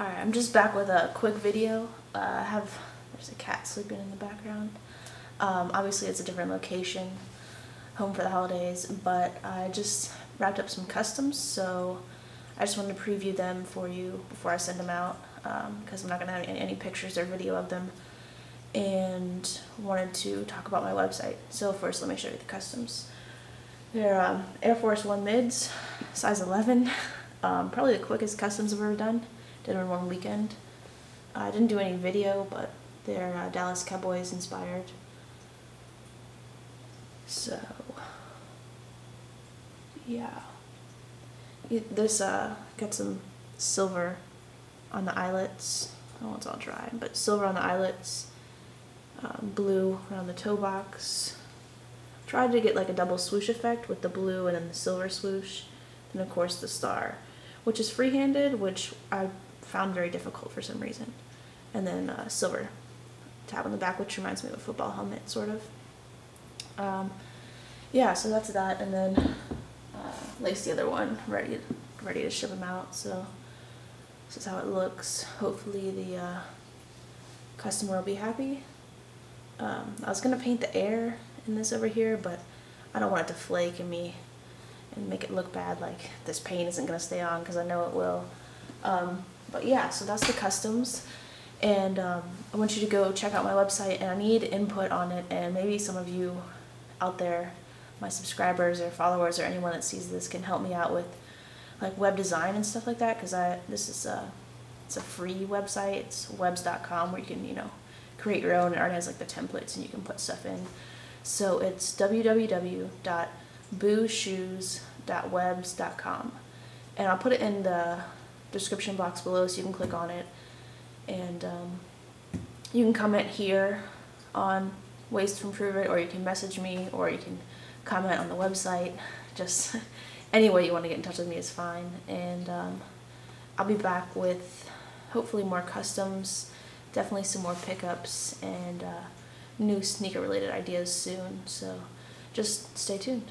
Alright, I'm just back with a quick video. Uh, I have, there's a cat sleeping in the background. Um, obviously it's a different location, home for the holidays, but I just wrapped up some customs, so I just wanted to preview them for you before I send them out, because um, I'm not going to have any, any pictures or video of them, and wanted to talk about my website. So first let me show you the customs. They're um, Air Force One mids, size 11, um, probably the quickest customs I've ever done did in one weekend. I didn't do any video, but they're uh, Dallas Cowboys inspired. So, yeah. This uh, got some silver on the eyelets. Oh, it's all dry, but silver on the eyelets, um, blue around the toe box. Tried to get like a double swoosh effect with the blue and then the silver swoosh, and of course the star, which is free-handed, which I found very difficult for some reason. And then uh, silver tab on the back, which reminds me of a football helmet, sort of. Um, yeah, so that's that, and then uh, lace the other one, ready, ready to ship them out. So this is how it looks. Hopefully the uh, customer will be happy. Um, I was gonna paint the air in this over here, but I don't want it to flake and me and make it look bad like this paint isn't gonna stay on because I know it will. Um, but yeah, so that's the customs. And um, I want you to go check out my website and I need input on it and maybe some of you out there, my subscribers or followers or anyone that sees this can help me out with like web design and stuff like that because I this is a it's a free website. It's webs.com where you can, you know, create your own. It already has like the templates and you can put stuff in. So it's www.booshoes.webs.com. And I'll put it in the description box below so you can click on it. And um, you can comment here on ways to improve it or you can message me or you can comment on the website. Just any way you want to get in touch with me is fine. And um, I'll be back with hopefully more customs definitely some more pickups and uh, new sneaker related ideas soon. So just stay tuned